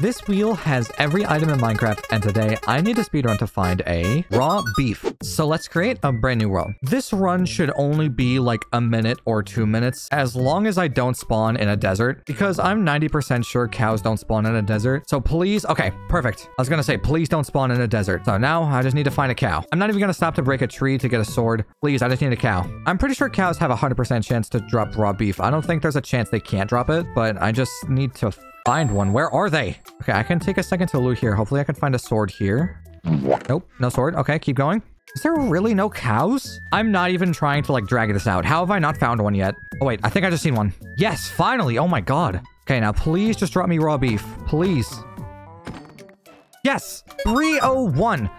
This wheel has every item in Minecraft, and today I need to speedrun to find a raw beef. So let's create a brand new world. This run should only be like a minute or two minutes, as long as I don't spawn in a desert, because I'm 90% sure cows don't spawn in a desert. So please, okay, perfect. I was gonna say, please don't spawn in a desert. So now I just need to find a cow. I'm not even gonna stop to break a tree to get a sword. Please, I just need a cow. I'm pretty sure cows have a 100% chance to drop raw beef. I don't think there's a chance they can't drop it, but I just need to find one. Where are they? Okay, I can take a second to loot here. Hopefully I can find a sword here. Nope, no sword. Okay, keep going. Is there really no cows? I'm not even trying to like drag this out. How have I not found one yet? Oh wait, I think I just seen one. Yes, finally. Oh my god. Okay, now please just drop me raw beef. Please. Yes, 301.